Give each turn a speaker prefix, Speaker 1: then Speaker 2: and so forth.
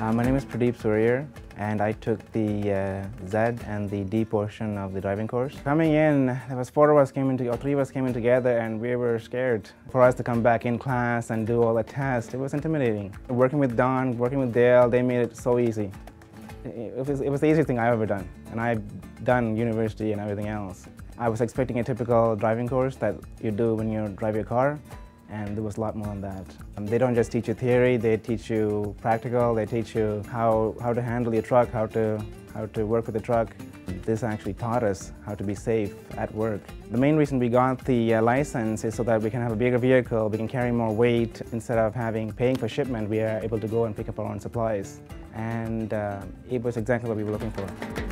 Speaker 1: Uh, my name is Pradeep Surya and I took the uh, Z and the D portion of the driving course. Coming in, there was four of us came into, or three of us came in together and we were scared. For us to come back in class and do all the tests, it was intimidating. Working with Don, working with Dale, they made it so easy. It was, it was the easiest thing I've ever done. And I've done university and everything else. I was expecting a typical driving course that you do when you drive your car and there was a lot more on that. Um, they don't just teach you theory, they teach you practical, they teach you how, how to handle your truck, how to, how to work with the truck. This actually taught us how to be safe at work. The main reason we got the uh, license is so that we can have a bigger vehicle, we can carry more weight. Instead of having paying for shipment, we are able to go and pick up our own supplies. And uh, it was exactly what we were looking for.